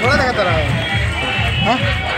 تھوڑا دیکھا تھا رہا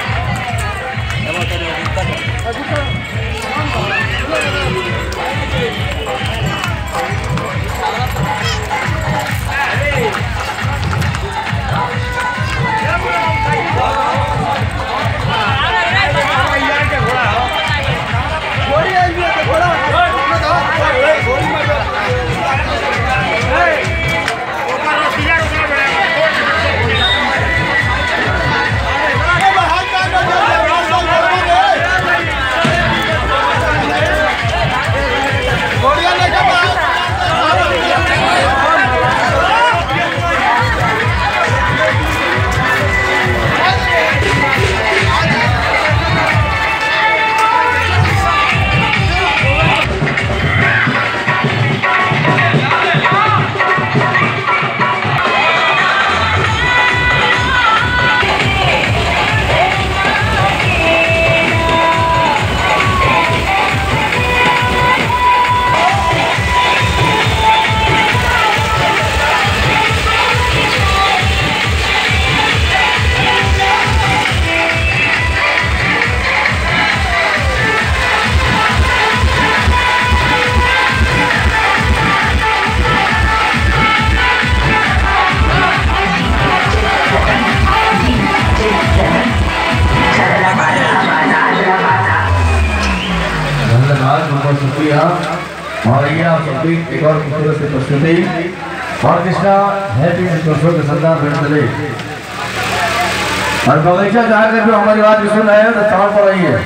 اور بغیچہ جہاں کر بھی ہماری بات سن رہے ہیں تو سوال پر رہیے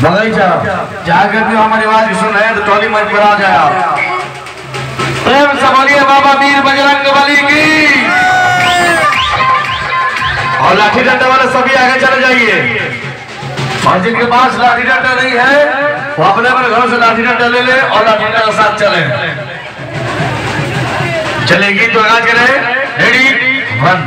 بغیچہ جہاں کر بھی ہماری بات سن رہے تو تولی منچ پر آ جائے آپ۔ پریم سے بابا میر بجرنگ بلی کی۔ اور لاٹھی ڈنڈا والے سبھی آگے چلے جائیے۔ اور جن کے پاس لاٹھی ڈنڈا نہیں ہے۔ وہ اپنے اپنے گھروں سے لاٹھی ڈالے لے اور لاٹھی کے ساتھ چلے۔ چلے گی تو آج کرے ریڈی ون۔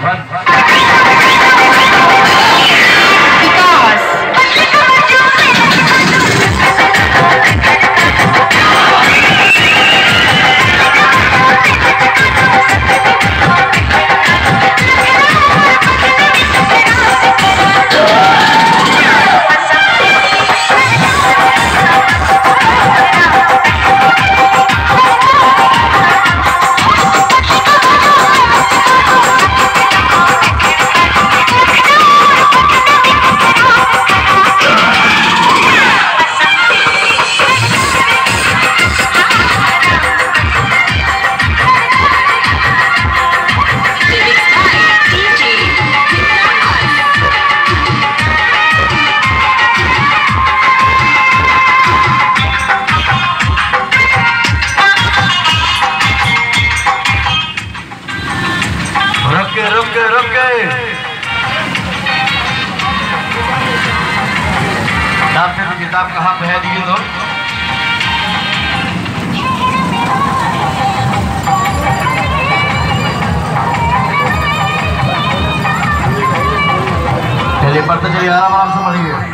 ڈاکٹر کی کتاب کہاں پہ ہے جی دیجیے تو پڑھتے آرام آرام سے پڑھیے۔